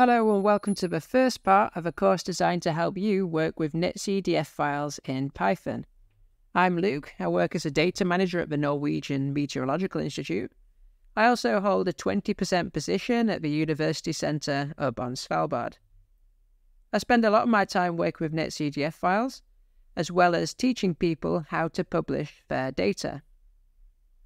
Hello and welcome to the first part of a course designed to help you work with NetCDF files in Python. I'm Luke. I work as a data manager at the Norwegian Meteorological Institute. I also hold a 20% position at the University Centre up on Svalbard. I spend a lot of my time working with NetCDF files, as well as teaching people how to publish their data.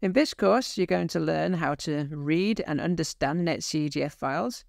In this course, you're going to learn how to read and understand NetCDF files,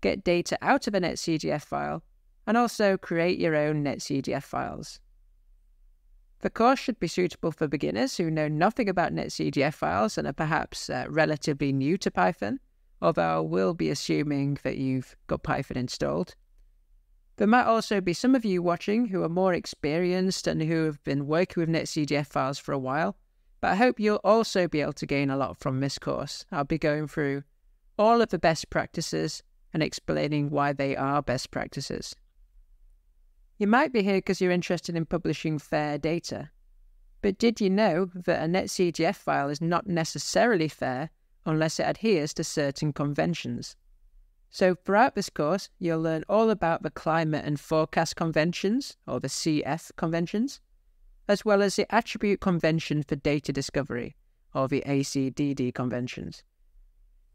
get data out of a NetCDF file, and also create your own NetCDF files. The course should be suitable for beginners who know nothing about NetCDF files and are perhaps uh, relatively new to Python, although I will be assuming that you've got Python installed. There might also be some of you watching who are more experienced and who have been working with NetCDF files for a while, but I hope you'll also be able to gain a lot from this course. I'll be going through all of the best practices and explaining why they are best practices. You might be here because you're interested in publishing fair data. But did you know that a NetCDF file is not necessarily fair unless it adheres to certain conventions? So throughout this course, you'll learn all about the climate and forecast conventions, or the CF conventions, as well as the attribute convention for data discovery, or the ACDD conventions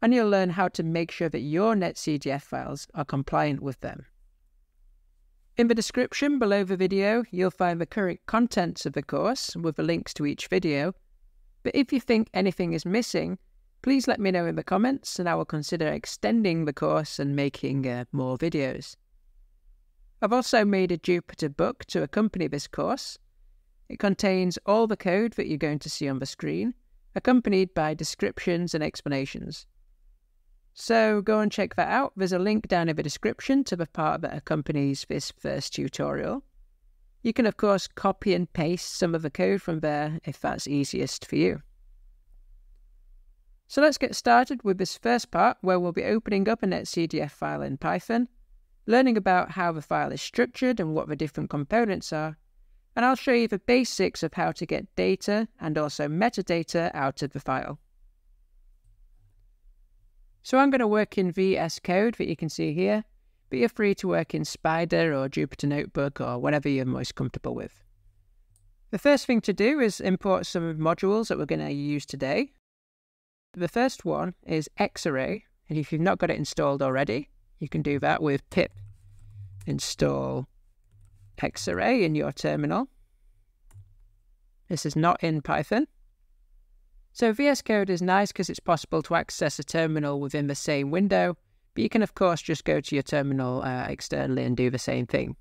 and you'll learn how to make sure that your NetCDF files are compliant with them. In the description below the video, you'll find the current contents of the course with the links to each video. But if you think anything is missing, please let me know in the comments and I will consider extending the course and making uh, more videos. I've also made a Jupyter book to accompany this course. It contains all the code that you're going to see on the screen, accompanied by descriptions and explanations. So go and check that out. There's a link down in the description to the part that accompanies this first tutorial. You can, of course, copy and paste some of the code from there if that's easiest for you. So let's get started with this first part where we'll be opening up a NetCDF file in Python, learning about how the file is structured and what the different components are, and I'll show you the basics of how to get data and also metadata out of the file. So I'm going to work in VS Code that you can see here, but you're free to work in Spyder or Jupyter Notebook or whatever you're most comfortable with. The first thing to do is import some modules that we're going to use today. The first one is Xarray, and if you've not got it installed already, you can do that with pip install Xarray in your terminal. This is not in Python, so VS Code is nice because it's possible to access a terminal within the same window, but you can of course just go to your terminal uh, externally and do the same thing.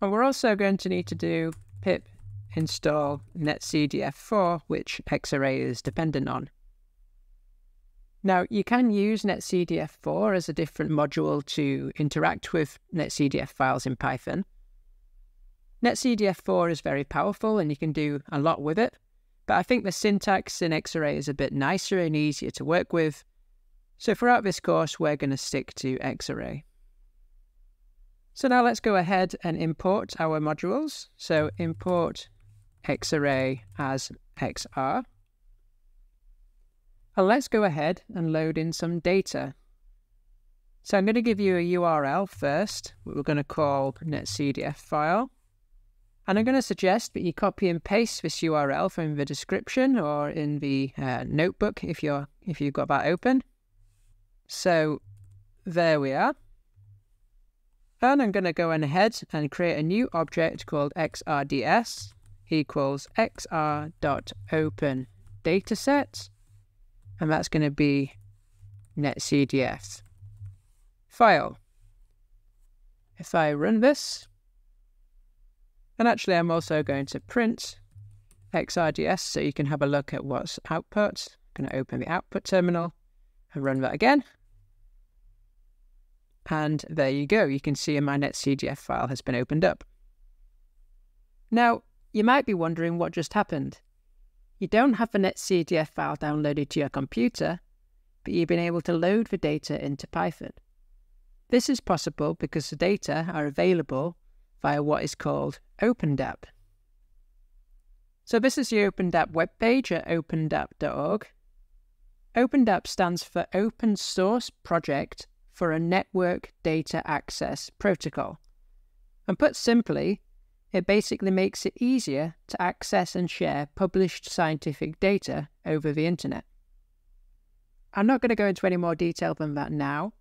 And we're also going to need to do pip install netcdf4, which Xarray is dependent on. Now, you can use netcdf4 as a different module to interact with netcdf files in Python. netcdf4 is very powerful and you can do a lot with it. But I think the syntax in Xarray is a bit nicer and easier to work with. So throughout this course, we're going to stick to Xarray. So now let's go ahead and import our modules. So import Xarray as XR. And let's go ahead and load in some data. So I'm going to give you a URL first, we're going to call netcdf file. And I'm going to suggest that you copy and paste this URL from the description or in the uh, notebook if you're if you've got that open. So there we are. And I'm going to go ahead and create a new object called xrds equals xr.open dataset. And that's going to be netcdf file. If I run this, and actually, I'm also going to print XRDS so you can have a look at what's output. I'm going to open the output terminal and run that again. And there you go. You can see my netcdf file has been opened up. Now, you might be wondering what just happened. You don't have the netcdf file downloaded to your computer, but you've been able to load the data into Python. This is possible because the data are available via what is called OpenDAP. So this is the OpenDAP webpage at opendap.org. OpenDAP stands for Open Source Project for a network data access protocol. And put simply, it basically makes it easier to access and share published scientific data over the internet. I'm not going to go into any more detail than that now,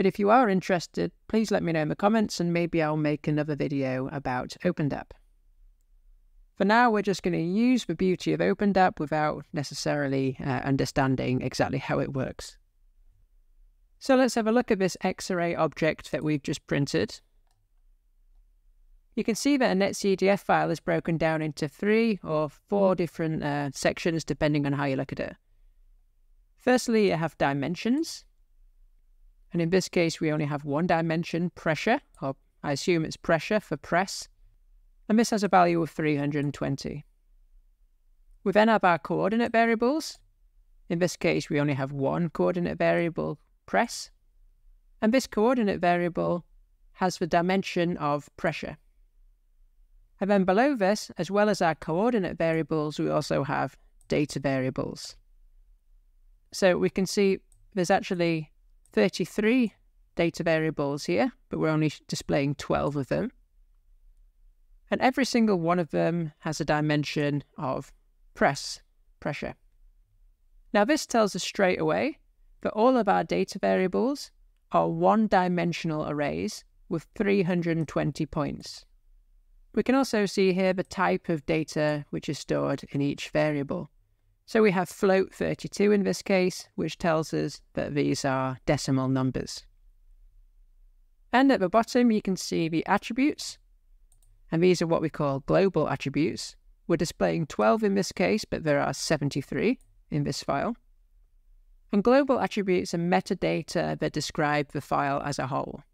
but if you are interested, please let me know in the comments and maybe I'll make another video about OpenDAP. For now, we're just going to use the beauty of OpenDAP without necessarily uh, understanding exactly how it works. So let's have a look at this Xarray object that we've just printed. You can see that a netcdf file is broken down into three or four different uh, sections depending on how you look at it. Firstly, you have dimensions. And in this case, we only have one dimension, pressure, or I assume it's pressure for press. And this has a value of 320. We then have our coordinate variables. In this case, we only have one coordinate variable, press. And this coordinate variable has the dimension of pressure. And then below this, as well as our coordinate variables, we also have data variables. So we can see there's actually 33 data variables here, but we're only displaying 12 of them. And every single one of them has a dimension of press, pressure. Now this tells us straight away that all of our data variables are one-dimensional arrays with 320 points. We can also see here the type of data which is stored in each variable. So we have float 32 in this case, which tells us that these are decimal numbers. And at the bottom, you can see the attributes. And these are what we call global attributes. We're displaying 12 in this case, but there are 73 in this file. And global attributes are metadata that describe the file as a whole.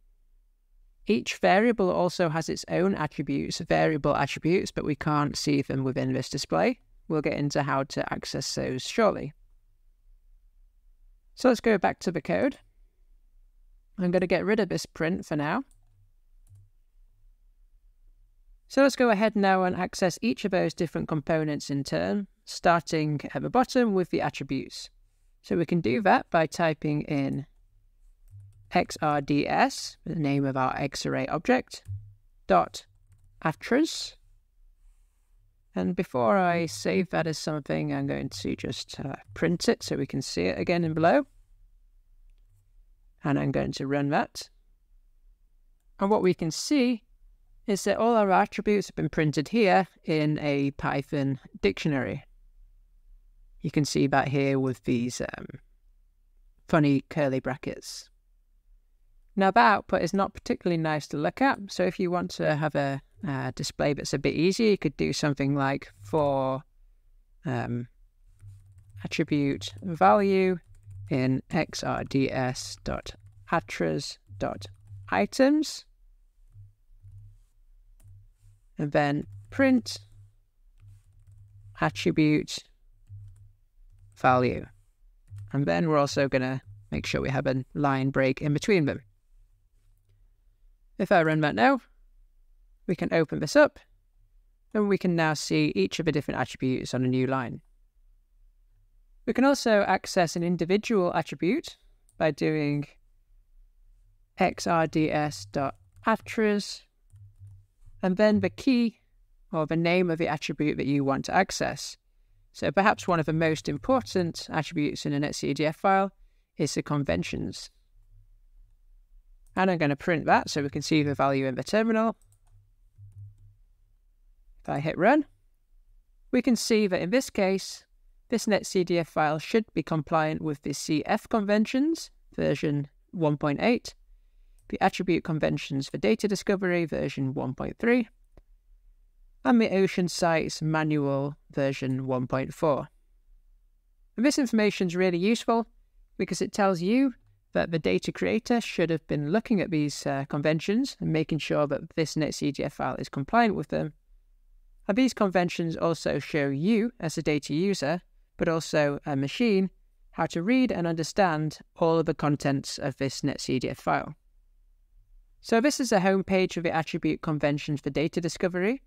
Each variable also has its own attributes, variable attributes, but we can't see them within this display. We'll get into how to access those shortly. So let's go back to the code. I'm going to get rid of this print for now. So let's go ahead now and access each of those different components in turn, starting at the bottom with the attributes. So we can do that by typing in xrds, the name of our Xarray object, dot attributes and before I save that as something, I'm going to just uh, print it so we can see it again in below. And I'm going to run that. And what we can see is that all our attributes have been printed here in a Python dictionary. You can see that here with these um, funny curly brackets. Now that output is not particularly nice to look at, so if you want to have a uh, display that's a bit easier, you could do something like for um, attribute value in xrds.attributes.items and then print attribute value. And then we're also going to make sure we have a line break in between them. If I run that now, we can open this up and we can now see each of the different attributes on a new line. We can also access an individual attribute by doing xrds.attributes and then the key or the name of the attribute that you want to access. So perhaps one of the most important attributes in an netcdf file is the conventions. And I'm going to print that so we can see the value in the terminal. If I hit run, we can see that in this case, this netcdf file should be compliant with the CF conventions, version 1.8, the attribute conventions for data discovery, version 1.3, and the OceanSites manual, version 1.4. And this information is really useful because it tells you that the data creator should have been looking at these uh, conventions and making sure that this netcdf file is compliant with them. And these conventions also show you, as a data user, but also a machine, how to read and understand all of the contents of this netcdf file. So this is a home page of the attribute conventions for data discovery.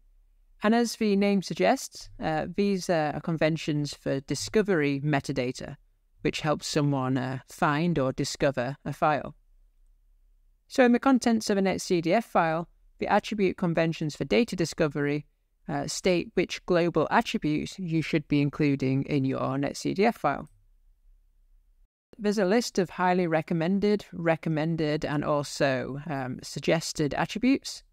And as the name suggests, uh, these are conventions for discovery metadata, which helps someone uh, find or discover a file. So, in the contents of a NetCDF file, the attribute conventions for data discovery uh, state which global attributes you should be including in your NetCDF file. There's a list of highly recommended, recommended, and also um, suggested attributes.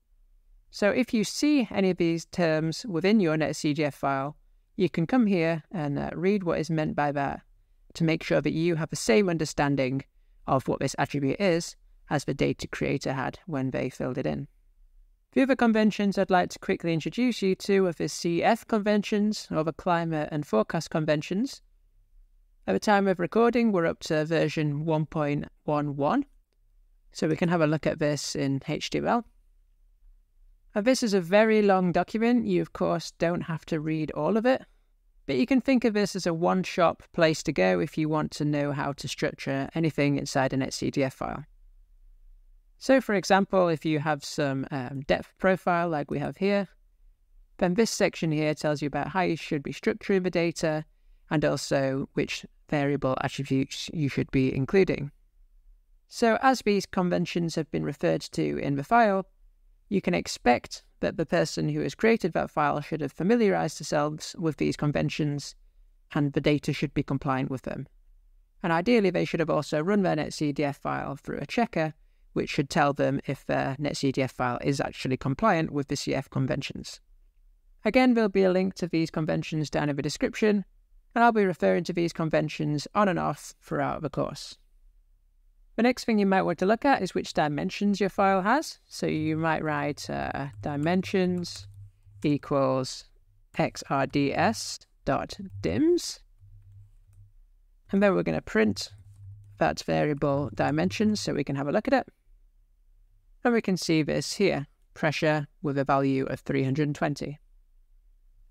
So if you see any of these terms within your NetCDF file, you can come here and uh, read what is meant by that to make sure that you have the same understanding of what this attribute is as the data creator had when they filled it in. The other conventions I'd like to quickly introduce you to are the CF conventions, or the climate and forecast conventions. At the time of recording, we're up to version 1.11, so we can have a look at this in HTML. Now, this is a very long document. You, of course, don't have to read all of it, but you can think of this as a one-shop place to go if you want to know how to structure anything inside an NetCDF file. So, for example, if you have some um, depth profile like we have here, then this section here tells you about how you should be structuring the data and also which variable attributes you should be including. So as these conventions have been referred to in the file, you can expect that the person who has created that file should have familiarized themselves with these conventions and the data should be compliant with them. And ideally, they should have also run their NetCDF file through a checker, which should tell them if their NetCDF file is actually compliant with the CF conventions. Again, there'll be a link to these conventions down in the description, and I'll be referring to these conventions on and off throughout the course. The next thing you might want to look at is which dimensions your file has. So you might write uh, dimensions equals xrds.dims. And then we're going to print that variable dimensions so we can have a look at it. And we can see this here, pressure with a value of 320.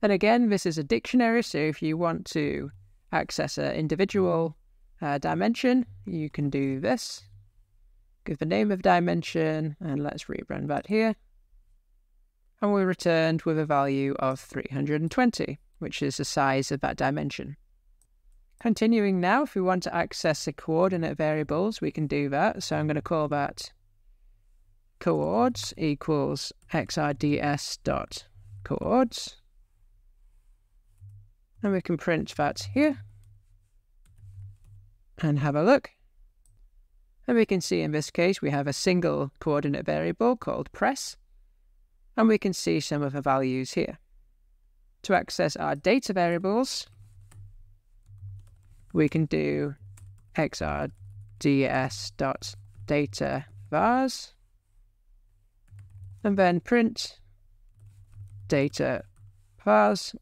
And again, this is a dictionary, so if you want to access an individual uh, dimension, you can do this. Give the name of dimension, and let's rerun that here. And we're returned with a value of 320, which is the size of that dimension. Continuing now, if we want to access the coordinate variables, we can do that. So I'm going to call that coords equals xrds dot coords and we can print that here and have a look. And we can see in this case we have a single coordinate variable called press, and we can see some of the values here. To access our data variables, we can do xrds.data vars and then print data vars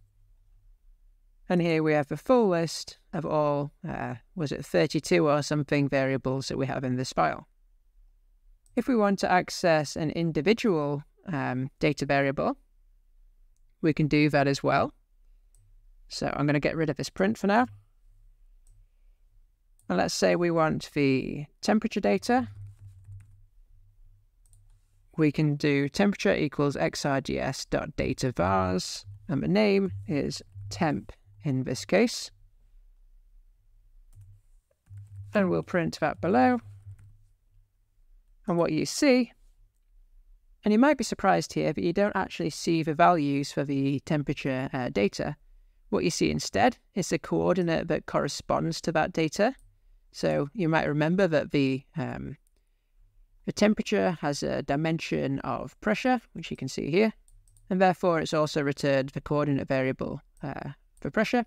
and here we have the full list of all, uh, was it 32 or something variables that we have in this file. If we want to access an individual um, data variable, we can do that as well. So I'm going to get rid of this print for now. And let's say we want the temperature data. We can do temperature equals xrds.datavars, and the name is temp in this case. And we'll print that below. And what you see, and you might be surprised here, but you don't actually see the values for the temperature uh, data. What you see instead is the coordinate that corresponds to that data. So you might remember that the um, the temperature has a dimension of pressure, which you can see here, and therefore it's also returned the coordinate variable uh, for pressure.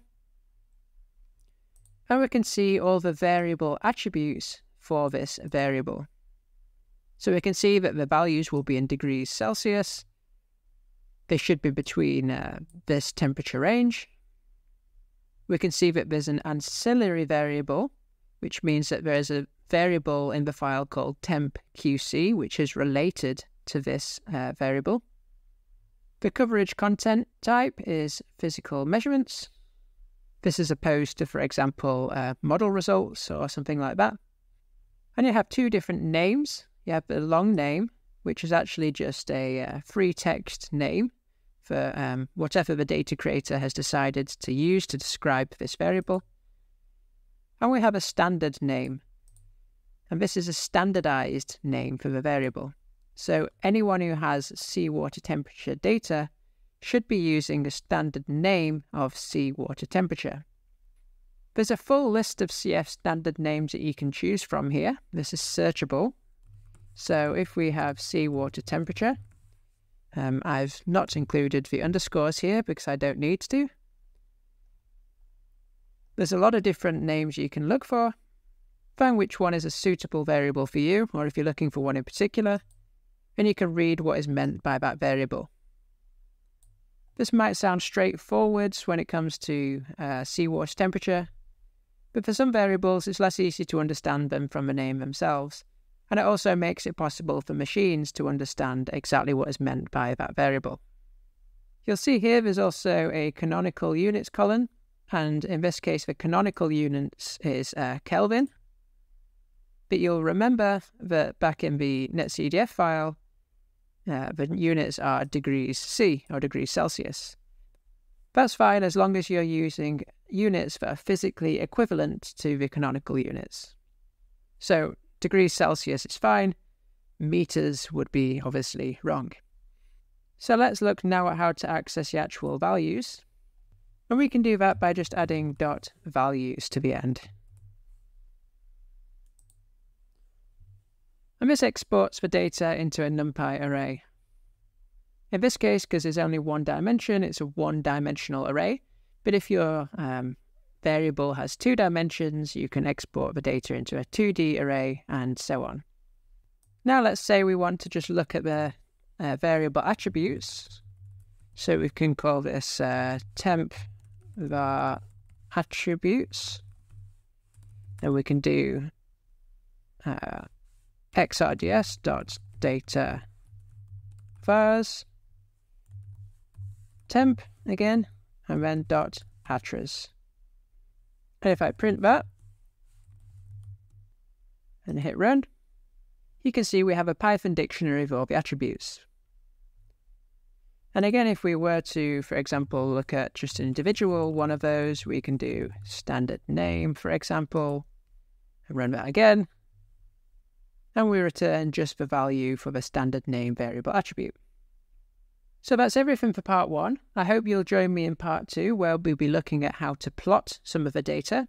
And we can see all the variable attributes for this variable. So we can see that the values will be in degrees Celsius. They should be between uh, this temperature range. We can see that there's an ancillary variable, which means that there's a variable in the file called tempqc, which is related to this uh, variable. The coverage content type is physical measurements. This is opposed to, for example, uh, model results or something like that. And you have two different names. You have the long name, which is actually just a uh, free text name for um, whatever the data creator has decided to use to describe this variable. And we have a standard name. And this is a standardized name for the variable. So anyone who has seawater temperature data should be using a standard name of seawater temperature. There's a full list of CF standard names that you can choose from here. This is searchable. So if we have seawater temperature, um, I've not included the underscores here because I don't need to. There's a lot of different names you can look for. Find which one is a suitable variable for you, or if you're looking for one in particular, and you can read what is meant by that variable. This might sound straightforward when it comes to uh, seawater temperature, but for some variables it's less easy to understand them from the name themselves, and it also makes it possible for machines to understand exactly what is meant by that variable. You'll see here there's also a canonical units column, and in this case the canonical units is uh, Kelvin. But you'll remember that back in the netcdf file, uh, the units are degrees C or degrees Celsius. That's fine as long as you're using units that are physically equivalent to the canonical units. So degrees Celsius is fine, meters would be obviously wrong. So let's look now at how to access the actual values. And we can do that by just adding dot values to the end. And this exports the data into a NumPy array. In this case, because there's only one dimension, it's a one-dimensional array. But if your um, variable has two dimensions, you can export the data into a 2D array and so on. Now let's say we want to just look at the uh, variable attributes. So we can call this uh, temp the attributes. And we can do uh, xrds vars temp again and then dot attributes. And if I print that and hit run, you can see we have a Python dictionary of all the attributes. And again, if we were to, for example, look at just an individual one of those, we can do standard name, for example, and run that again. And we return just the value for the standard name variable attribute. So that's everything for part one. I hope you'll join me in part two, where we'll be looking at how to plot some of the data.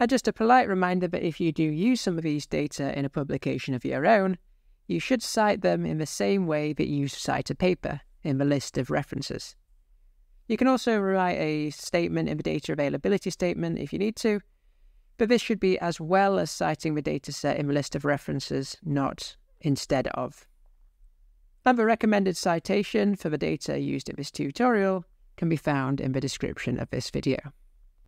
And just a polite reminder that if you do use some of these data in a publication of your own, you should cite them in the same way that you cite a paper in the list of references. You can also write a statement in the data availability statement if you need to, but this should be as well as citing the dataset in the list of references, not instead of. And the recommended citation for the data used in this tutorial can be found in the description of this video.